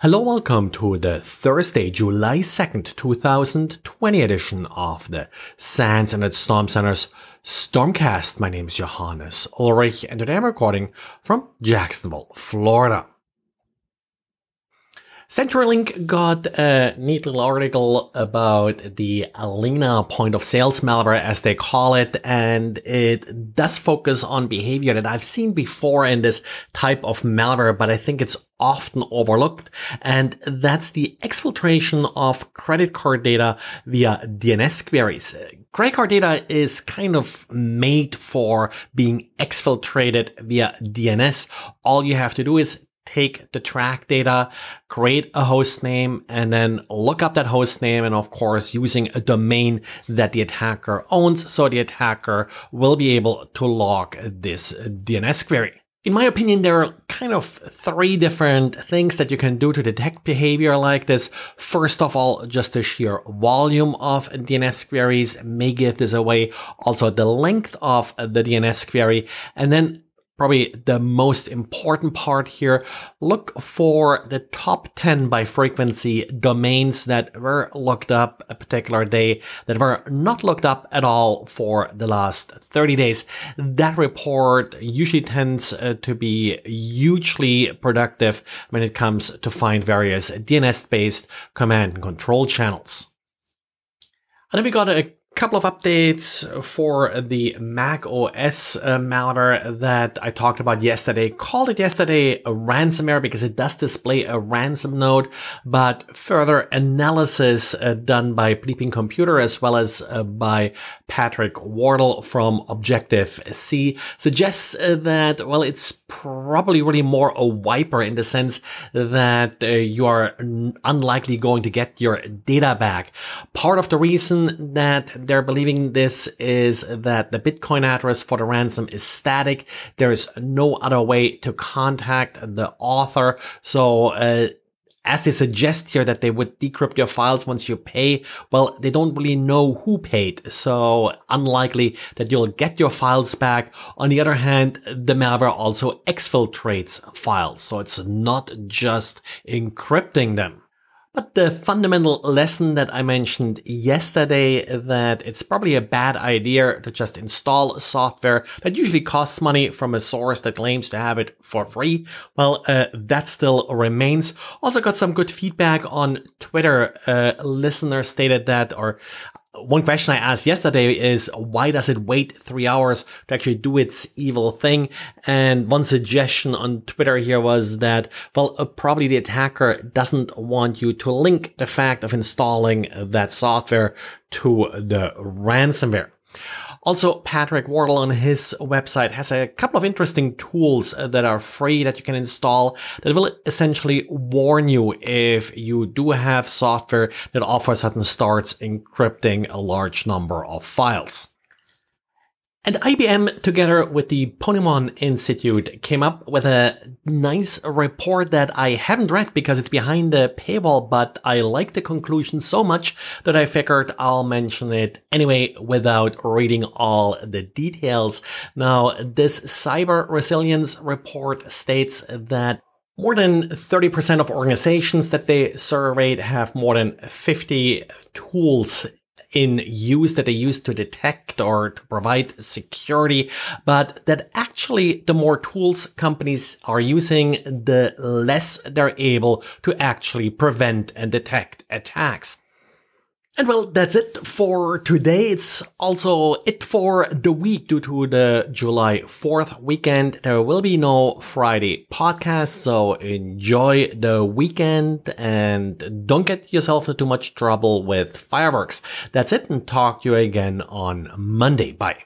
Hello, welcome to the Thursday, July 2nd, 2020 edition of the SANS and Internet Storm Center's Stormcast. My name is Johannes Ulrich and today I'm recording from Jacksonville, Florida. CenturyLink got a neat little article about the Alina point of sales malware, as they call it, and it does focus on behavior that I've seen before in this type of malware, but I think it's often overlooked, and that's the exfiltration of credit card data via DNS queries. Credit card data is kind of made for being exfiltrated via DNS. All you have to do is take the track data, create a host name, and then look up that host name. And of course, using a domain that the attacker owns. So the attacker will be able to log this DNS query. In my opinion, there are kind of three different things that you can do to detect behavior like this. First of all, just the sheer volume of DNS queries may give this away. Also, the length of the DNS query. And then probably the most important part here. Look for the top 10 by frequency domains that were looked up a particular day that were not looked up at all for the last 30 days. That report usually tends uh, to be hugely productive when it comes to find various DNS based command and control channels. And then we got a couple of updates for the Mac OS uh, malware that I talked about yesterday. Called it yesterday a ransomware because it does display a ransom node, but further analysis uh, done by Bleeping Computer as well as uh, by Patrick Wardle from Objective C suggests uh, that, well, it's probably really more a wiper in the sense that uh, you are unlikely going to get your data back. Part of the reason that they're believing this is that the Bitcoin address for the ransom is static. There is no other way to contact the author. So, uh, as they suggest here that they would decrypt your files once you pay, well, they don't really know who paid. So unlikely that you'll get your files back. On the other hand, the malware also exfiltrates files. So it's not just encrypting them. But the fundamental lesson that I mentioned yesterday that it's probably a bad idea to just install software that usually costs money from a source that claims to have it for free. Well, uh, that still remains. Also got some good feedback on Twitter. Uh, listener stated that, or one question I asked yesterday is why does it wait three hours to actually do its evil thing? And one suggestion on Twitter here was that, well, uh, probably the attacker doesn't want you to link the fact of installing that software to the ransomware. Also, Patrick Wardle on his website has a couple of interesting tools uh, that are free that you can install that will essentially warn you if you do have software that all of a sudden starts encrypting a large number of files. And IBM, together with the Ponemon Institute, came up with a nice report that I haven't read because it's behind the paywall, but I like the conclusion so much that I figured I'll mention it anyway without reading all the details. Now, this cyber resilience report states that more than 30% of organizations that they surveyed have more than 50 tools in use that they use to detect or to provide security, but that actually the more tools companies are using, the less they're able to actually prevent and detect attacks. And well, that's it for today. It's also it for the week due to the July 4th weekend. There will be no Friday podcast, so enjoy the weekend and don't get yourself into too much trouble with fireworks. That's it and talk to you again on Monday. Bye.